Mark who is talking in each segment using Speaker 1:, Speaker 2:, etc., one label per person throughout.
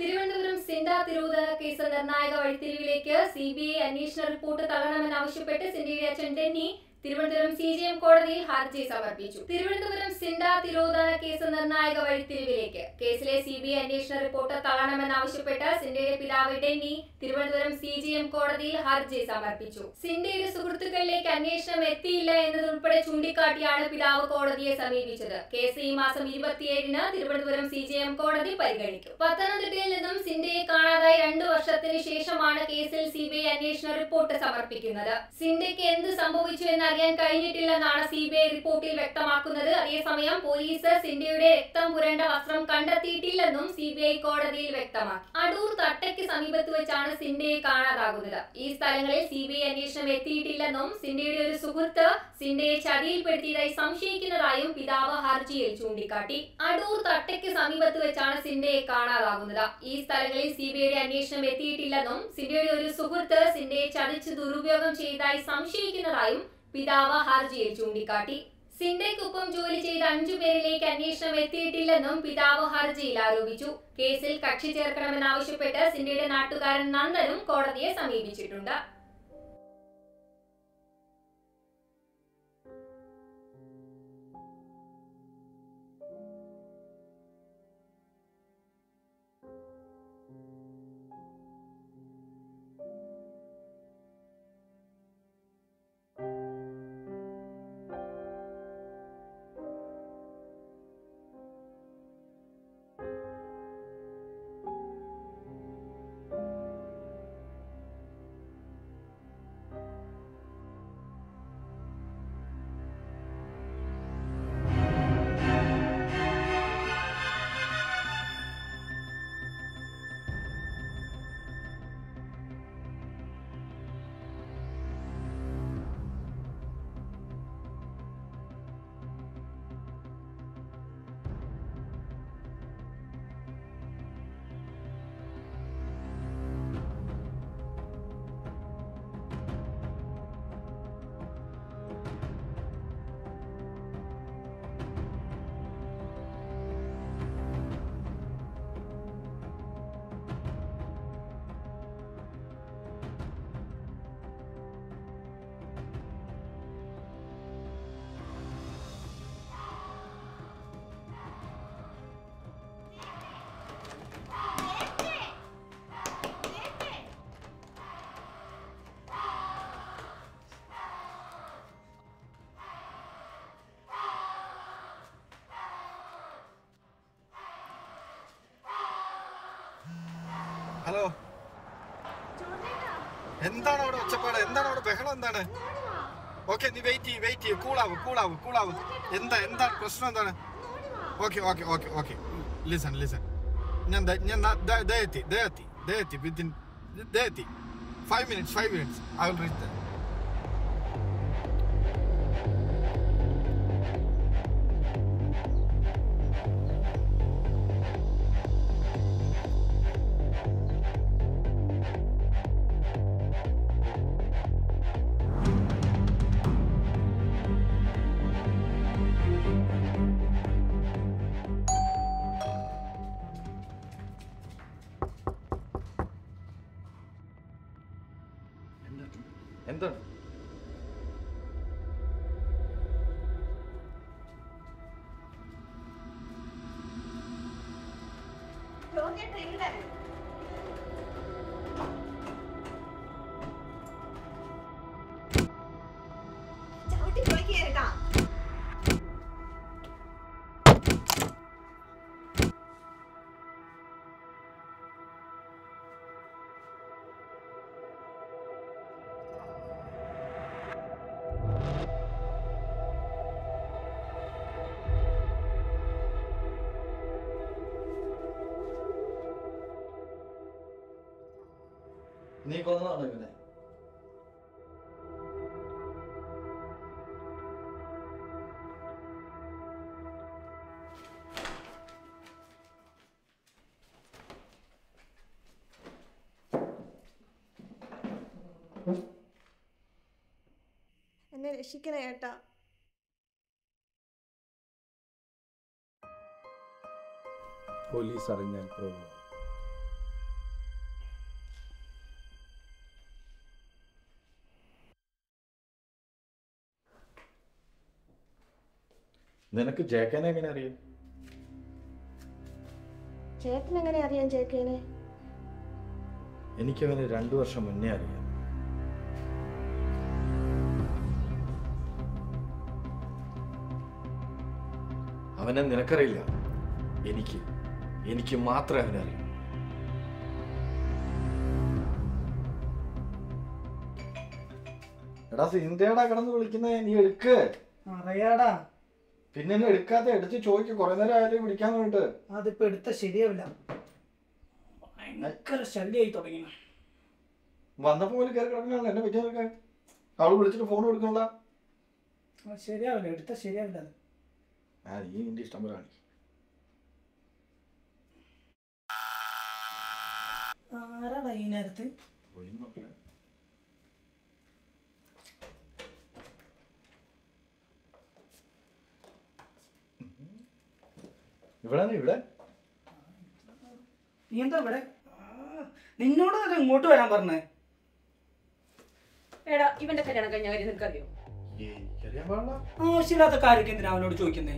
Speaker 1: തിരുവനന്തപുരം സിൻഡ തിരൂത് കേസ് നിർണായക വഴിത്തിരിവിലേക്ക് സി ബി ഐ അന്വേഷണ റിപ്പോർട്ട് തള്ളണമെന്നാവശ്യപ്പെട്ട് സിൻഡിയുടെ അച്ഛൻ Denny Thiruvananthapuram C J M കോടതിയിൽ ഹർജി സമർപ്പിച്ചു. തിരുവനന്തപുരം സിൻഡ തിരോധാന കേസ് നിർണായക വഴിത്തിരിവിലേക്ക്. കേസിലെ സി ബി ഐ അന്വേഷണ റിപ്പോർട്ട് തള്ളണമെന്നാവശ്യപ്പെട്ട് സിൻഡയുടെ പിതാവ് Denny Thiruvananthapuram C J M കോടതിയിൽ ഹർജി സമർപ്പിച്ചു. സിൻഡയുടെ സുഹൃത്തുക്കളിലേക്ക് അന്വേഷണം എത്തിയില്ല എന്നതുൾപ്പെടെ ചൂണ്ടിക്കാട്ടിയാണ് പിതാവ് കോടതിയെ സമീപിച്ചത്. കേസ് ഈ മാസം ഇരുപത്തിയേഴിന് തിരുവനന്തപുരം സി ജി എം കോടതി പരിഗണിക്കും. പത്തനംതിട്ടയിൽ നിന്നും സിൻഡയെ കാണാതായി രണ്ടു വർഷത്തിന് ശേഷമാണ് കേസിൽ സി ബി ഐ അന്വേഷണ റിപ്പോർട്ട് സമർപ്പിക്കുന്നത്. സിൻഡയ്ക്ക് എന്ത് സംഭവിച്ചു എന്ന് അറിയാൻ കഴിഞ്ഞിട്ടില്ലെന്നാണ് സി ബി ഐ റിപ്പോർട്ടിൽ വ്യക്തമാക്കുന്നത്. അതേസമയം പോലീസ് സിന്ധ്യയുടെ രക്തം പുരണ്ട വസ്ത്രം കണ്ടെത്തിയിട്ടില്ലെന്നും സി ബി ഐ കോടതിയിൽ വ്യക്തമാക്കി. അടൂർ തട്ടയ്ക്ക് സമീപത്ത് വെച്ചാണ് സിന്ധ്യയെ കാണാതാകുന്നത്. ഈ സ്ഥലങ്ങളിൽ സി ബി ഐ അന്വേഷണം എത്തിയിട്ടില്ലെന്നും സിന്ധ്യയുടെ ഒരു സുഹൃത്ത് സിന്ധ്യയെ ചതിയിൽപ്പെടുത്തിയതായി സംശയിക്കുന്നതായും പിതാവ് ഹർജിയിൽ ചൂണ്ടിക്കാട്ടി. അടൂർ തട്ടയ്ക്ക് സമീപത്ത് വെച്ചാണ് സിന്ധയെ കാണാതാകുന്നത്. ഈ സ്ഥലങ്ങളിൽ സി ബി ഐയുടെ അന്വേഷണം എത്തിയിട്ടില്ലെന്നും സിന്ധ്യയുടെ ഒരു സുഹൃത്ത് സിന്ധയെ ചതിച്ച് ദുരുപയോഗം ചെയ്തതായി സംശയിക്കുന്നതായും പിതാവ് ഹർജിയിൽ ചൂണ്ടിക്കാട്ടി. സിൻഡയ്ക്കൊപ്പം ജോലി ചെയ്ത അഞ്ചു പേരിലേക്ക് അന്വേഷണം എത്തിയിട്ടില്ലെന്നും പിതാവ് ഹർജിയിൽ ആരോപിച്ചു. കേസിൽ കക്ഷി ചേർക്കണമെന്നാവശ്യപ്പെട്ട് സിൻഡയുടെ നാട്ടുകാരൻ നന്ദനും കോടതിയെ സമീപിച്ചിട്ടുണ്ട്.
Speaker 2: എന്താണ് അവിടെ ഒച്ചപ്പാട്? എന്താണ് അവിടെ ബഹളം എന്താണ്? ഓക്കെ നീ വെയിറ്റ് ചെയ്യ് വെയിറ്റ് ചെയ്യ്. കൂളാവും കൂളാവും കൂളാവും എന്താ എന്താണ് പ്രശ്നം എന്താണ്? Okay okay okay okay listen listen ഞാൻ ഞാൻ ദയത്തി ദയത്തി ദേ എത്തി ദേ എത്തി ദേ എത്തി within ദയത്തി. Five minutes five minutes I will reach the നീ കൊന്നതാണോ ഇവനെ
Speaker 3: എന്നെ രക്ഷിക്കണേ ഏട്ടാ.
Speaker 4: പോലീസ് അറിഞ്ഞാൽ പ്രഭു
Speaker 2: നിനക്ക് ജേക്കനെ എങ്ങനെ അറിയാം?
Speaker 3: ചേട്ടൻ എങ്ങനെ ജേക്കനെ ചേക്കേനെ
Speaker 2: എനിക്കവനെ രണ്ടു വർഷം മുന്നേ അറിയാം. അവനെ നിനക്കറിയില്ല. എനിക്ക് എനിക്ക് മാത്രമേ അവനെ അറിയൂ. എടാ സിന്തേടാ കിടന്ന് വിളിക്കുന്നേ. നീ എടുക്ക്.
Speaker 4: അറിയാടാ.
Speaker 2: പിന്നെ എന്നെ എടുക്കാത്ത എടുത്ത് ചോദിക്കും. കുറെ നേരം ആയാലും വിളിക്കാൻ വേണ്ടിട്ട്.
Speaker 4: അതിപ്പോ എടുത്ത ശരിയാവില്ല. ഭയങ്കര ശല്യമായി തുടങ്ങി.
Speaker 2: വന്നപ്പോ പോലെ കയറി കിടക്കണല്ലോ എന്നെ പറ്റിയ അവൾ വിളിച്ചിട്ട് ഫോൺ
Speaker 4: കൊടുക്കണ്ട? ശരിയാവില്ല. എടുത്ത ശരിയാവില്ല അത്.
Speaker 2: ആ നീ നിന്റെ ഇഷ്ടം പോലെ കാണിക്കും.
Speaker 4: ആരാടാ ഈ നേരത്ത്?
Speaker 2: ഇവിടെ ഇവിടെ?
Speaker 4: നീ എന്താ ഇവിടെ? നിന്നോട് അത് ഇങ്ങോട്ട് വരാൻ പറഞ്ഞേ.
Speaker 5: എടാ ഇവന്റെ കല്യാണം കഴിഞ്ഞ കാര്യം നിനക്കറിയോ?
Speaker 2: അറിയാൻ പാടില്ല.
Speaker 4: ആവശ്യമില്ലാത്ത കാര്യമൊക്കെ എന്തിനാ അവനോട് ചോദിക്കുന്നേ?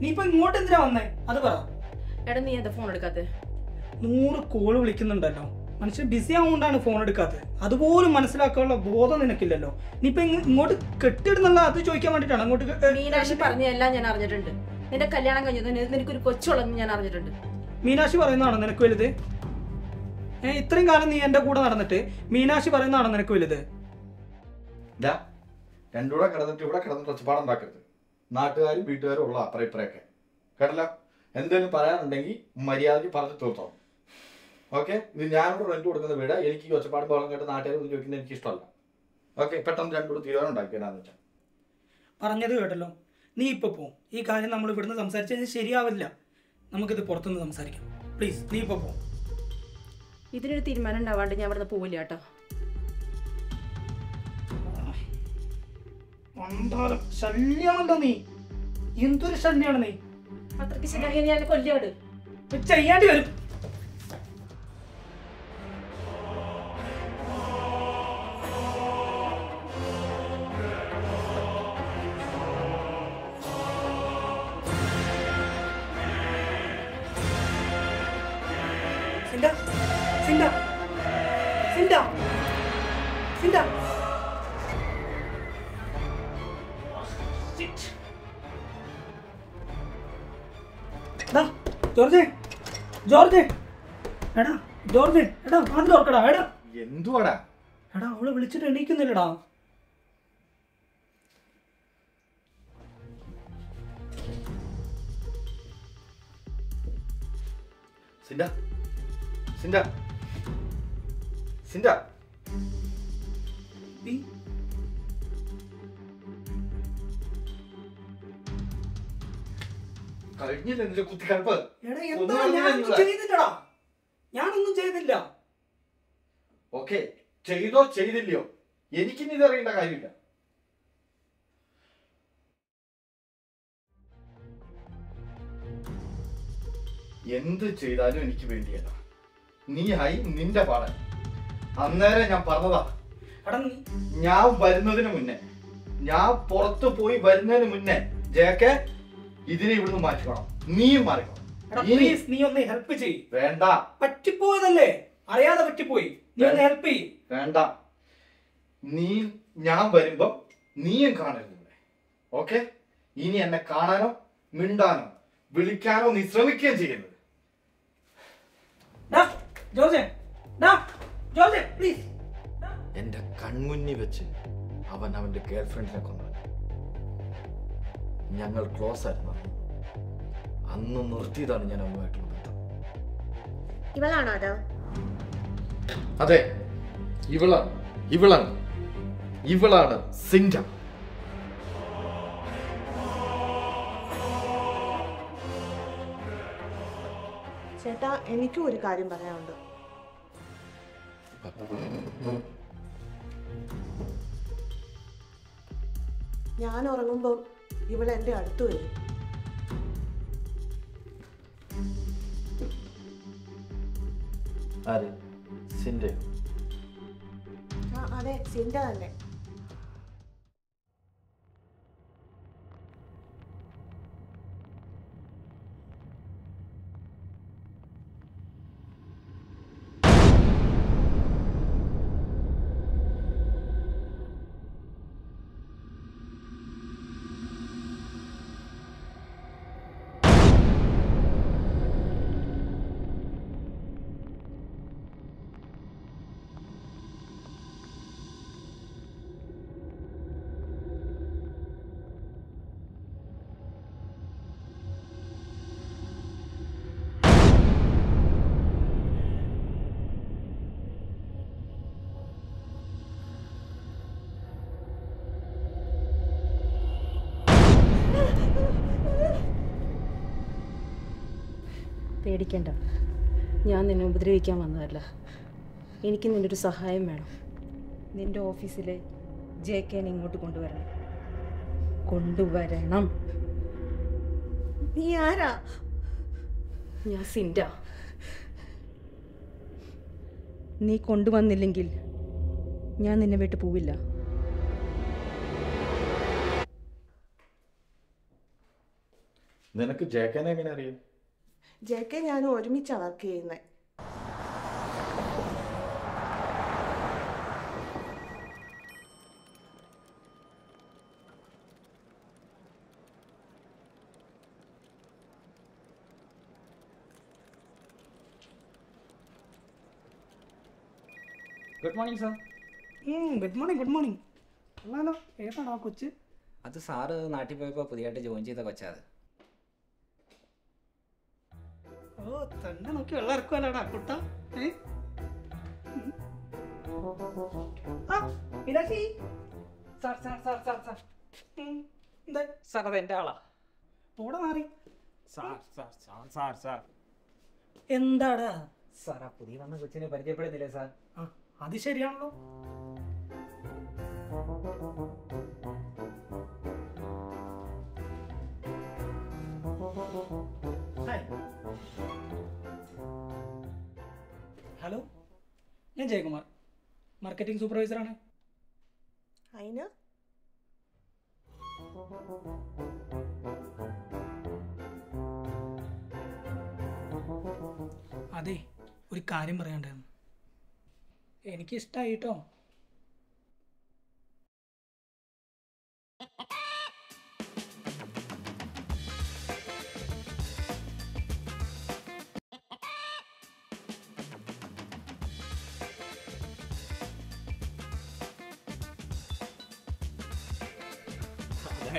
Speaker 4: നീ ഇപ്പൊ ഇങ്ങോട്ട് എന്തിനാ വന്നേ? അത് പറ.
Speaker 5: എടാ നീ എന്താ ഫോൺ എടുക്കാത്ത?
Speaker 4: നൂറ് കോൾ വിളിക്കുന്നുണ്ടല്ലോ. മനുഷ്യൻ ബിസി ആവുകൊണ്ടാണ് ഫോൺ എടുക്കാത്തത് അതുപോലും മനസ്സിലാക്കാനുള്ള ബോധം നിനക്കില്ലല്ലോ. നീ ഇപ്പൊ ഇങ്ങോട്ട് കെട്ടിടുന്നുള്ള അത് ചോദിക്കാൻ വേണ്ടിട്ടാണ് അങ്ങോട്ട് നീ ഏ,
Speaker 5: മീനാക്ഷി പറഞ്ഞതെല്ലാം ഞാൻ അറിഞ്ഞിട്ടുണ്ട്. നിന്റെ കല്യാണം കഴിഞ്ഞത് നിനക്കൊരു കൊച്ചുള്ളെന്ന് ഞാൻ അറിഞ്ഞിട്ടുണ്ട്.
Speaker 4: മീനാക്ഷി പറയുന്നതാണോ? നിനക്ക് വലുത്? ഏ ഇത്രയും കാലം നീ എന്റെ കൂടെ നടന്നിട്ട് മീനാക്ഷി പറയുന്നതാണോ? നിനക്ക് വലുത്?
Speaker 2: ഇതാ രണ്ടുകൂടെ കിടന്നിട്ട് ഇവിടെ കിടന്നിട്ട് ഒച്ചപ്പാടുണ്ടാക്കരുത്. നാട്ടുകാരും വീട്ടുകാരും ഉള്ള അപ്പറ ഇപ്പറയൊക്കെ കേട്ടല്ല? എന്തെങ്കിലും പറയാനുണ്ടെങ്കിൽ മര്യാദയ്ക്ക് പറഞ്ഞു തീർത്തോ ഓക്കെ? ഇത് ഞാനിവിടെ റെന്റ് കൊടുക്കുന്ന വീട്. എനിക്ക് ഒച്ചപ്പാട് ബോളം കേട്ട് നാട്ടുകാർ ഒന്നും ചോദിക്കുന്നത് എനിക്ക് ഇഷ്ടമല്ല ഓക്കെ? പെട്ടെന്ന് രണ്ടുകൂടെ തീരുമാനം ഉണ്ടാക്കിയാന്ന് വെച്ചാൽ
Speaker 4: പറഞ്ഞത് കേട്ടല്ലോ. നീ ഇപ്പൊ പോ. ഈ കാര്യം നമ്മൾ ഇവിടുന്ന് സംസാരിച്ചത് ശരിയാവില്ല. നമുക്കിത് പുറത്തുനിന്ന് സംസാരിക്കാം. പ്ലീസ് നീ ഇപ്പൊ പോ.
Speaker 5: ഇതിനൊരു തീരുമാനം ഉണ്ടാവാണ്ട് ഞാൻ ഇവിടുന്ന് പോവില്ല കേട്ടോ.
Speaker 4: മന്ദാരം നീ. എന്തൊരു ശല്യാണ് നീ?
Speaker 5: അത്രയ്ക്ക് ശരിയാണ് ഞാൻ
Speaker 4: കൊല്ലിയോട് ചെയ്യാണ്ടി വരും. ജോർജ് എടാ ജോർജ് എടാ വാതിൽ തുറക്കടാ എടാ.
Speaker 2: എന്തുവാടാ?
Speaker 4: എടാ അവൾ വിളിച്ചിട്ട് എണീക്കുന്നില്ലടാ.
Speaker 2: സിൻഡ. സിൻഡ. സിൻഡ. കഴിഞ്ഞില്ല നിന്റെ കുത്തിക്കലപ്പ്
Speaker 4: എടാ എന്താ?
Speaker 2: നിങ്ങളെ.
Speaker 4: ചെയ്തില്ലടാ. ഞാനൊന്നും ചെയ്തില്ല.
Speaker 2: ഓക്കെ ചെയ്തോ ചെയ്തില്ലയോ? എനിക്കിനി ഇതറിയേണ്ട അറിയേണ്ട കാര്യമില്ല. എന്ത് ചെയ്താലും എനിക്ക് വേണ്ടിയല്ല. നീ ആയി നിന്റെ പാടൻ അന്നേരം ഞാൻ പറഞ്ഞതാ. ഞാൻ വരുന്നതിന് മുന്നേ ഞാൻ പുറത്തു പോയി വരുന്നതിന് മുന്നേ ജേക്കെ ഇതിനെ ഇവിടുന്ന് മാറ്റിക്കണം. നീയും മാറിക്കണം.
Speaker 4: പ്ലീസ് നീ ഒന്ന് ഹെൽപ്പ് ചെയ്
Speaker 2: വേണ്ട.
Speaker 4: പറ്റിപ്പോയതല്ലേ? അറിയാതെ പറ്റിപ്പോയി. നീ ഒന്ന് ഹെൽപ്പ് ചെയ്
Speaker 2: വേണ്ട. നീ ഞാൻ വരുമ്പം നീയും കാണരുത് ഇവിടെ. ഓക്കെ ഇനി എന്നെ കാണാനോ മിണ്ടാനോ വിളിക്കാനോ നീ ശ്രമിക്കുകയും ചെയ്യരുത് എന്റെ കൺമുന്നിൽ വെച്ച് അവൻ അവന്റെ ഗേൾഫ്രണ്ടിനെ കൊന്നു. ഞങ്ങൾ ക്ലോസ് ആയിരുന്നു. അന്ന്. അന്ന് നിർത്തിയതാണ് ഞാൻ അവനുമായിട്ടുള്ള ബന്ധം.
Speaker 3: ഇവളാണോ അത്?
Speaker 2: അതെ ഇവളാണ് ഇവളാണ്. ഇവളാണ് സിൻഡ.
Speaker 3: ചേട്ടാ എനിക്കും ഒരു കാര്യം പറയാനുണ്ട്. ഞാൻ ഉറങ്ങുമ്പോൾ ഇവൾ എന്റെ അടുത്ത് വരും.
Speaker 2: അതെ സിൻഡയോ
Speaker 3: ആ അതെ സിന്റെ തന്നെ.
Speaker 5: പേടിക്കണ്ട. ഞാൻ നിന്നെ ഉപദ്രവിക്കാൻ വന്നതല്ല. എനിക്ക് നിന്റെ ഒരു സഹായം വേണം. നിന്റെ ഓഫീസിലെ ജെ കെനെ ഇങ്ങോട്ട് കൊണ്ടുവരണം. കൊണ്ടുവരണം.
Speaker 3: നീ ആരാ?
Speaker 5: ഞാൻ സിൻഡ. നീ കൊണ്ടുവന്നില്ലെങ്കിൽ ഞാൻ നിന്നെ വിട്ട് പോവില്ല.
Speaker 2: നിനക്ക് ജേക്കനെ എങ്ങനെ അറിയാം?
Speaker 3: ജെ കെ ഞാനും ഒരുമിച്ചാണ് വർക്ക് ചെയ്യുന്നത്
Speaker 6: good morning sir
Speaker 4: good morning good morning അല്ലാലോ ഏതാണോ ആ കൊച്ച്?
Speaker 6: അത് സാറ് നാട്ടിൽ പോയപ്പോൾ പുതിയതായിട്ട് ജോയിൻ ചെയ്ത കൊച്ചാ
Speaker 4: ഓ തന്നെ നോക്കി വെള്ളം ഇറക്കുമല്ലോടാ കുട്ട. ഏ? ഉം. ആ, Meenakshi.
Speaker 6: Sir sir sir sir sir.
Speaker 4: എന്താ?
Speaker 6: സാർ അത് എന്റെ ആളാ.
Speaker 4: മാറി.
Speaker 6: Sir sir sir sir sir.
Speaker 4: എന്താടാ?
Speaker 6: സാർ ആ പുതിയ വന്ന കൊച്ചിനെ പരിചയപ്പെടുന്നില്ലേ സാർ?
Speaker 4: ആ അത് ശരിയാണല്ലോ. ഹായ്. ഹലോ? ഞാൻ ജയകുമാർ. മാർക്കറ്റിംഗ് സൂപ്പർവൈസറാണ്
Speaker 3: അതിന്
Speaker 4: അതെ ഒരു കാര്യം പറയാണ്ടായിരുന്നു എനിക്ക് ഇഷ്ടമായി കേട്ടോ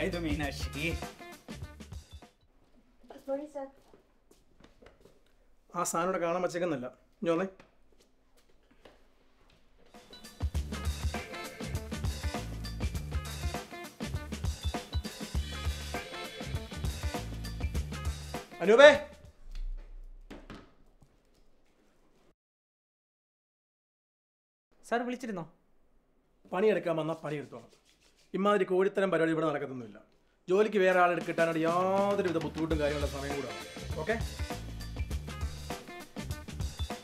Speaker 6: അതായത് മീനാക്ഷി
Speaker 7: ആ സാധനം ഇവിടെ കാണാൻ വച്ചേക്കുന്നില്ല ഞാനേ അനൂപേ?
Speaker 6: സാർ വിളിച്ചിരുന്നോ?
Speaker 7: പണിയെടുക്കാൻ വന്നാൽ പണിയെടുത്തോണം ഇമാതിരി കോഴിത്തരം പരിപാടി ഇവിടെ നടക്കത്തൊന്നുമില്ല. ജോലിക്ക് വേറെ ആളെ കിട്ടാനായിട്ട് യാതൊരുവിധ ബുദ്ധിമുട്ടും കാര്യമുള്ള സമയം കൂടെ ഓക്കെ?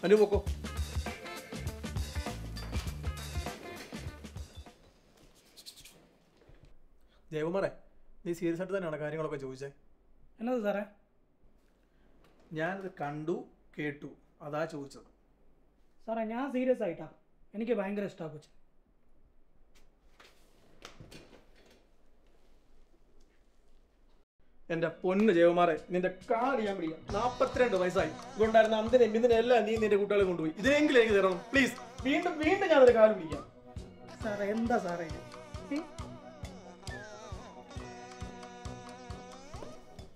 Speaker 7: അനു പോക്കോ. ജയകുമാറെ നീ സീരിയസ് ആയിട്ട് തന്നെയാണ് കാര്യങ്ങളൊക്കെ ചോദിച്ചേ?
Speaker 4: എന്നത് സാറേ?
Speaker 7: ഞാനത് കണ്ടു കേട്ടു. അതാ ചോദിച്ചത്.
Speaker 4: സാറേ ഞാൻ സീരിയസ് ആയിട്ടാ. എനിക്ക് ഭയങ്കര ഇഷ്ടമാണ് കൊച്ചു.
Speaker 7: എന്റെ പൊന്ന് ജയകുമാറെ നിന്റെ കാർഡ് ഞാൻ പിടിക്കാം. നാപ്പത്തിരണ്ട് വയസ്സായി. ഇതുകൊണ്ടായിരുന്ന അന്തിനെ മിന്തിനെ എല്ലാം നീ നിന്റെ കുട്ടികളെ കൊണ്ടുപോയി. ഇതിനെങ്കിലും എനിക്ക് തരണം. പ്ലീസ് വീണ്ടും വീണ്ടും ഞാൻ അതിന്റെ കാൽ പിടിക്കാം.
Speaker 4: സാറേ എന്താ സാറേ ഇത്?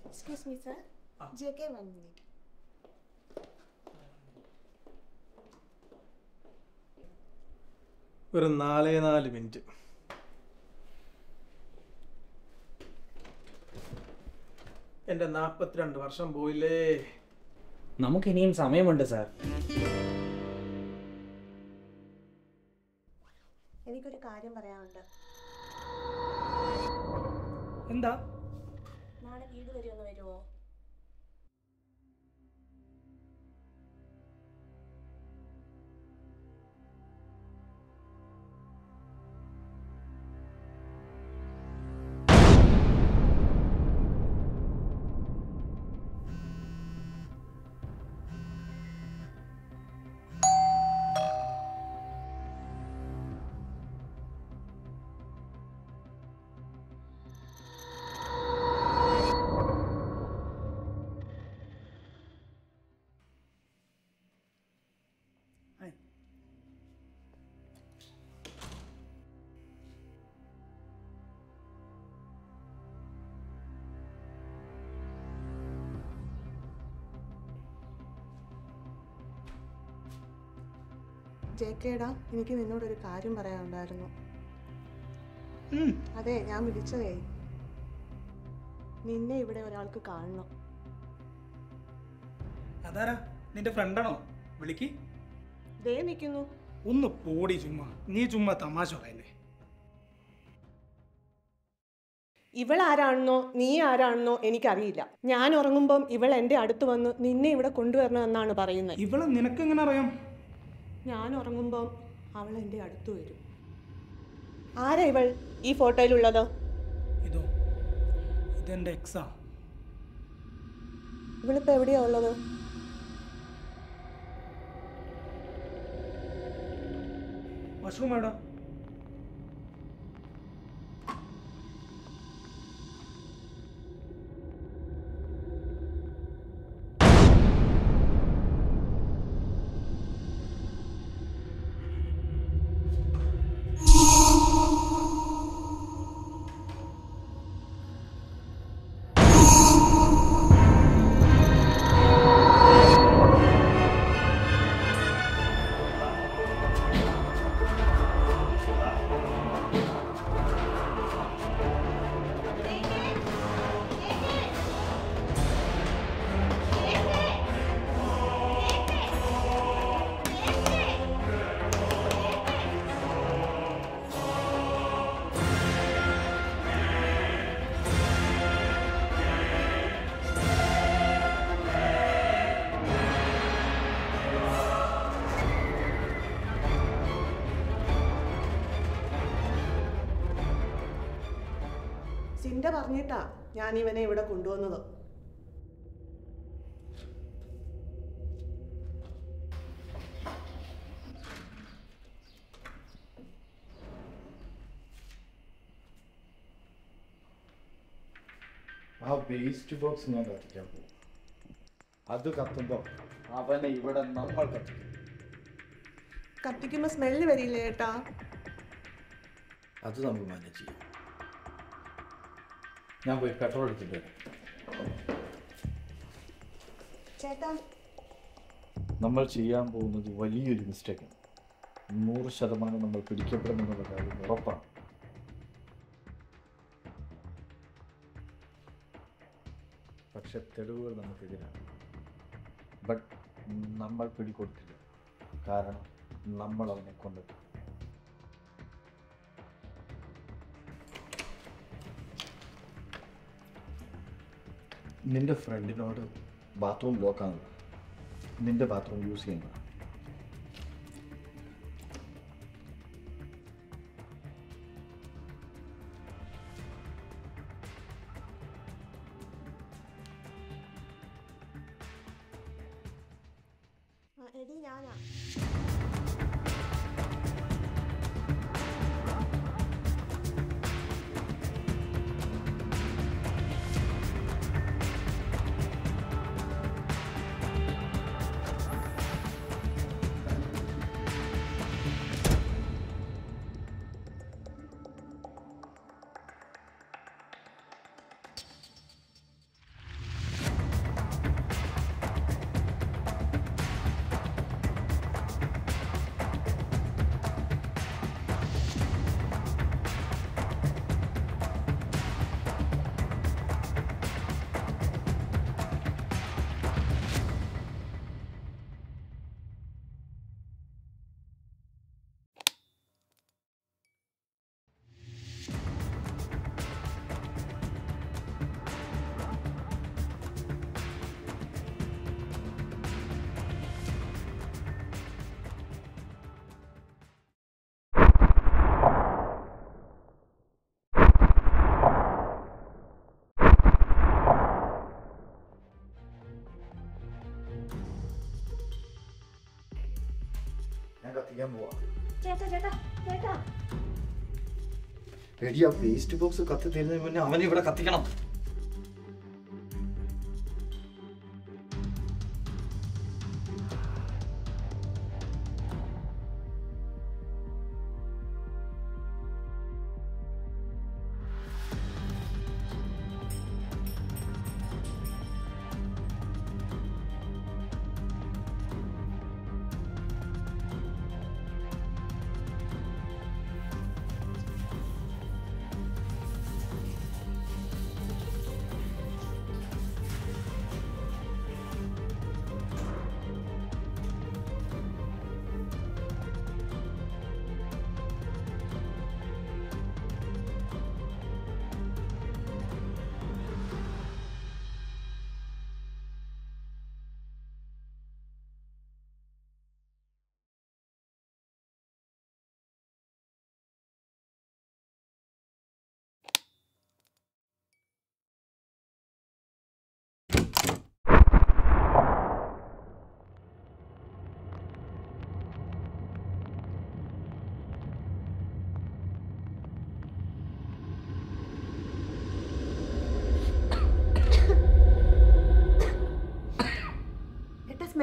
Speaker 3: Excuse me sir J K one minute
Speaker 7: ഒരു നാലേ നാല് മിനിറ്റ്. എന്റെ നാപ്പത്തിരണ്ട് വർഷം പോയില്ലേ.
Speaker 6: നമുക്ക് ഇനിയും സമയമുണ്ട് സാർ.
Speaker 3: എനിക്കൊരു കാര്യം പറയാനുണ്ട്.
Speaker 4: എന്താ?
Speaker 3: ജെ കേടാ എനിക്ക് നിന്നോടൊരു കാര്യം പറയാനുണ്ടായിരുന്നു. അതെ ഞാൻ വിളിച്ചതേ. നിന്നെ ഇവിടെ ഒരാൾക്ക് കാണണം.
Speaker 4: അതാരാ? നിന്റെ ഫ്രണ്ടാണോ? വിളിക്ക്.
Speaker 3: ദേ നിൽക്കുന്നു.
Speaker 4: ഒന്ന് പോടി ചുമ്മാ. നീ ചുമ്മാ തമാശ പറയുന്നേ
Speaker 3: ഇവൾ ആരാണെന്നോ നീ ആരാണെന്നോ എനിക്കറിയില്ല. ഞാൻ ഉറങ്ങുമ്പം ഇവൾ എന്റെ അടുത്ത് വന്ന് നിന്നെ ഇവിടെ കൊണ്ടുവരണമെന്നാണ് പറയുന്നത്.
Speaker 4: ഇവളെ നിനക്ക് എങ്ങനെ അറിയാം?
Speaker 3: ഞാൻ ഉറങ്ങുമ്പം അവൾ എന്റെ അടുത്ത് വരും. ആരാ ഇവൾ ഈ ഫോട്ടോയിലുള്ളത്?
Speaker 4: ഇതോ ഇതെന്റെ എക്സാ.
Speaker 3: ഇവളിപ്പോ എവിടെയാ ഉള്ളത്?
Speaker 4: മഷ്റൂം എവിടാ?
Speaker 3: സിൻഡ പറഞ്ഞിട്ടാ ഞാൻ ഇവനെ ഇവിടെ കൊണ്ടുവന്നത്.
Speaker 2: ആ വേസ്റ്റ് ബോക്സ് ഞാൻ കത്തിക്കാൻ പോകും അത് കത്തുമ്പോൾ അവനെ ഇവിടെ നമ്മൾ കത്തിക്കും.
Speaker 3: കത്തിക്കുമ്പോൾ സ്മെല്ല് വരില്ലേ ഏട്ടാ?
Speaker 2: അത് നമ്മൾ മാനേജ് ചെയ്യാം. ഞാൻ പോയി പെട്രോൾ എടുത്തിട്ട് വരാം.
Speaker 3: ചേട്ടാ.
Speaker 2: നമ്മൾ ചെയ്യാൻ പോകുന്നത് വലിയൊരു മിസ്റ്റേക്കാണ് നൂറ് ശതമാനം നമ്മൾ പിടിക്കപ്പെടുമെന്നുള്ള കാര്യം ഉറപ്പാണ്. പക്ഷെ തെളിവുകൾ നമുക്കെതിരാണ്. ബട്ട് നമ്മൾ പിടികൊടുത്തില്ല. കാരണം നമ്മൾ അവനെ കൊണ്ടിട്ട് നിന്റെ ഫ്രണ്ടിനോട് ബാത്റൂം ലോക്കാണ് നിന്റെ ബാത്റൂം യൂസ് ചെയ്യുന്നത് കത്തിക്കാൻ പോവാ.
Speaker 3: ചേട്ടാ ചേട്ടാ ചേട്ടാ.
Speaker 2: എടി ആ വേസ്റ്റ് ബോക്സ് കത്തി തരുന്നതിന് മുന്നേ അവനെ ഇവിടെ കത്തിക്കണം.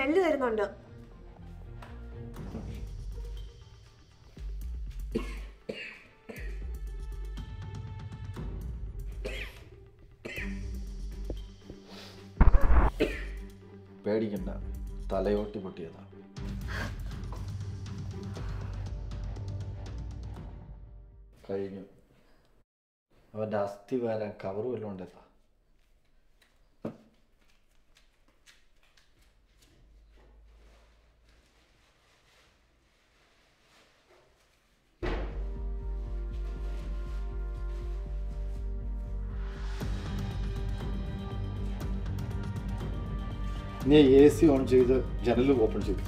Speaker 3: സ്മെല്ല് വരുന്നുണ്ട്.
Speaker 2: പേടിക്കണ്ട. തലയോട്ടി പൊട്ടിയതാ. കഴിഞ്ഞു. അവന്റെ അസ്ഥി വരാൻ കവറും വല്ലതും ഉണ്ടെത്താ നീ എ സി ഓൺ ചെയ്ത് ജനലും ഓപ്പൺ ചെയ്തു.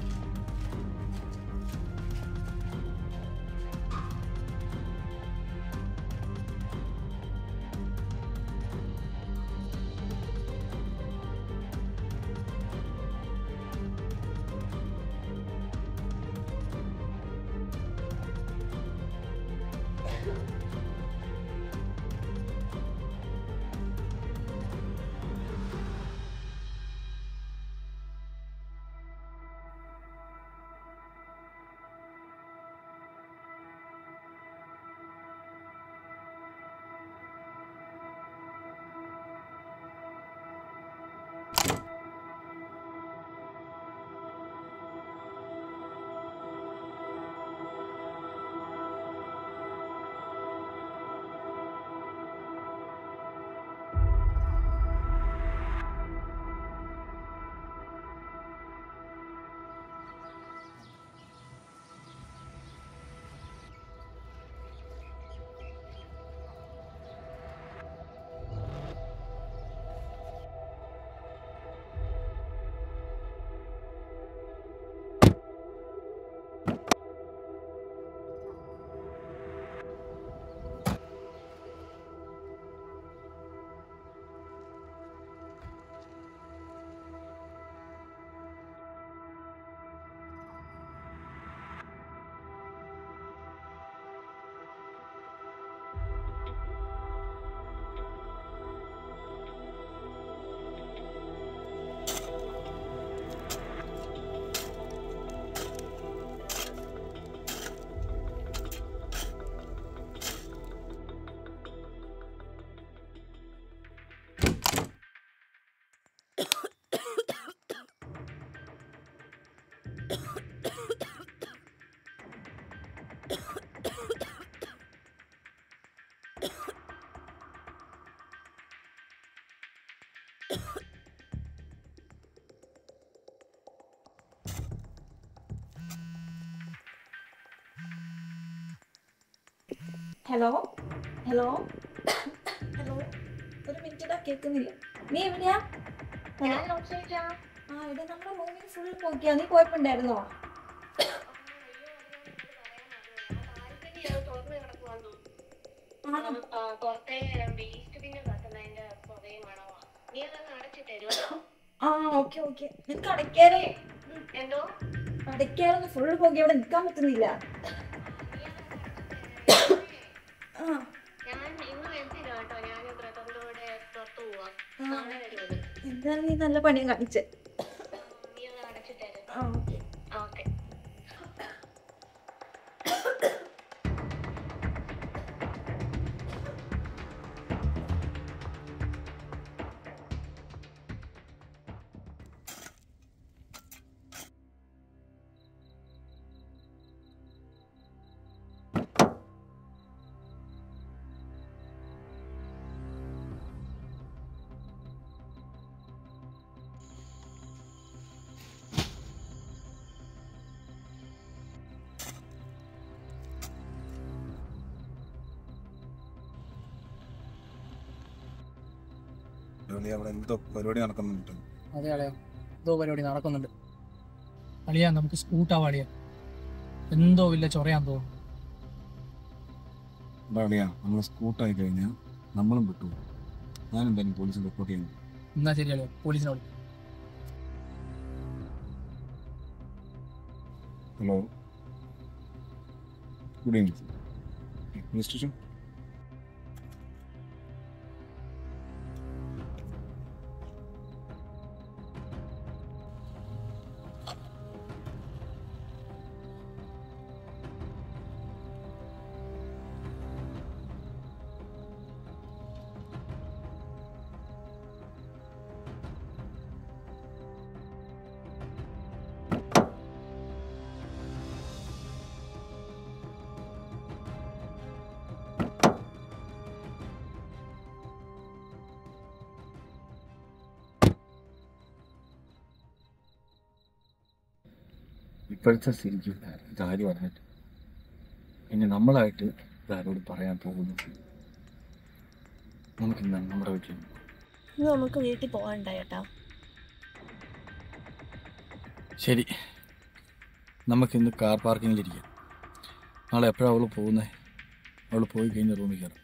Speaker 8: ഹലോ ഹലോ ഹലോ ഒരു മിനിറ്റ് കേൾക്കുന്നില്ല. നീ എവിടെയാ? ആ ഇവിടെ നമ്മുടെ മൂവി ഫുൾ പോക്കിയാ നീ കുഴപ്പമുണ്ടായിരുന്നോ ആ ഓക്കെ ഓക്കെ നിനക്ക് അടയ്ക്കാനോ?
Speaker 9: എന്തോ?
Speaker 8: അടയ്ക്കാനൊന്നും ഫുൾ പോക്കി അവിടെ നിൽക്കാൻ പറ്റുന്നില്ല. എന്തായാലും നീ നല്ല പണിയും കാണിച്ചേ.
Speaker 10: അവിടെ എന്തോ പരിപാടി നടക്കുന്നുണ്ട്.
Speaker 11: അതെ അളിയ. എന്തോ പരിപാടി നടക്കുന്നുണ്ട്. അളിയാ നമുക്ക് സ്കൂട്ടാവാ അളിയ എന്തോ ഇല്ല ചൊറയാൻ തോന്നുന്നു.
Speaker 10: എന്താ അറിയാ നമ്മൾ സ്കൂട്ടായി കഴിഞ്ഞാൽ നമ്മളും വിട്ടു. ഞാൻ എന്തായാലും പോലീസിൽ റിപ്പോർട്ട് ചെയ്യുന്നു
Speaker 11: എന്നാ ശരി അളിയ. പോലീസിനോട്
Speaker 10: ഹലോ ഗുഡ് ഈവനിങ് സ്റ്റേഷൻ
Speaker 12: ഇപ്പോഴത്തെ സ്ഥിതിക്ക് ഇതാരും അറിഞ്ഞിട്ട് ഇനി നമ്മളായിട്ട് ഇതാരോട് പറയാൻ പോകുന്നു. നമുക്ക് ഇന്ന് നമ്മുടെ വീട്ടിൽ
Speaker 13: ഇന്ന് നമുക്ക് വീട്ടിൽ പോകണ്ട ചേട്ടാ
Speaker 12: ശരി. നമുക്കിന്ന് കാർ പാർക്കിങ്ങിലിരിക്കാം. നാളെ എപ്പോഴാണ് അവൾ പോകുന്നത് അവൾ പോയി കഴിഞ്ഞ് റൂമിൽ കയറാം.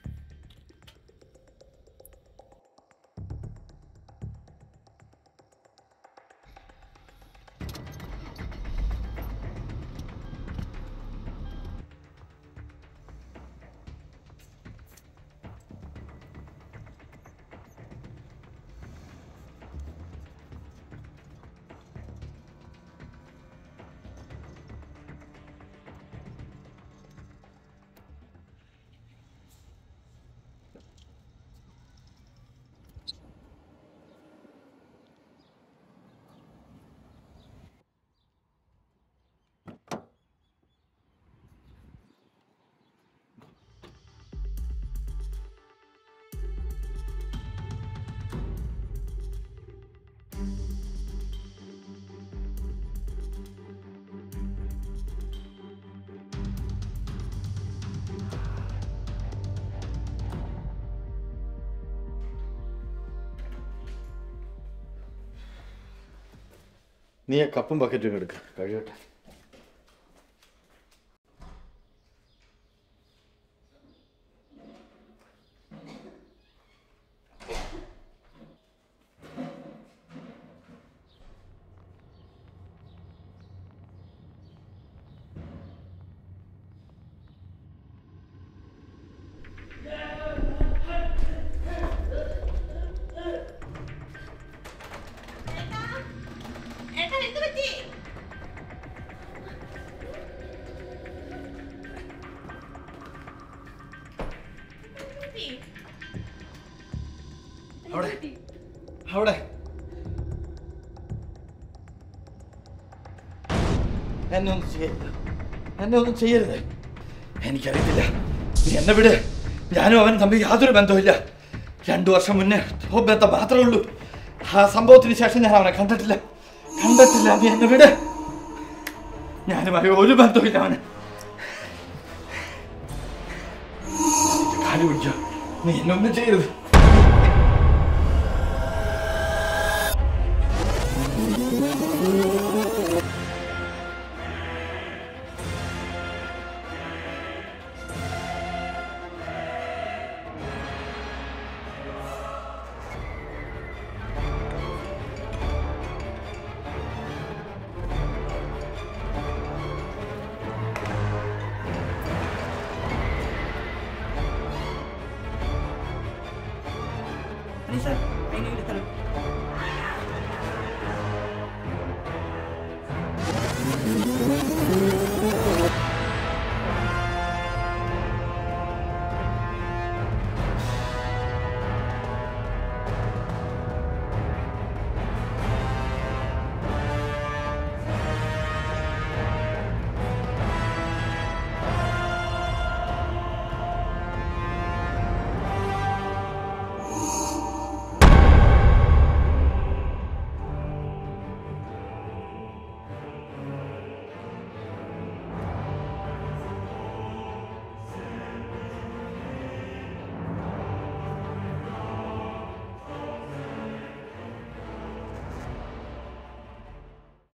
Speaker 2: നീ കപ്പും ബക്കറ്റും എടുക്ക. കഴിയട്ടെ. അവിടെ. എന്നെ ഒന്നും ചെയ്യരുത് എന്നെ ഒന്നും ചെയ്യരുത്. എനിക്കറിയത്തില്ല. നീ എന്നെ വിട്. ഞാനും അവനും തമ്മിൽ യാതൊരു ബന്ധവുമില്ല. രണ്ടു വർഷം മുന്നേ ബന്ധം മാത്രമേ ഉള്ളൂ. ആ സംഭവത്തിന് ശേഷം ഞാൻ അവനെ കണ്ടിട്ടില്ല. കണ്ടിട്ടില്ല. നീ എന്നെ വിട്. ഞാനുമായി ഒരു ബന്ധവുമില്ല അവന്. കാലു പിടിച്ചോ. നീ എന്നൊന്നും ചെയ്യരുത്.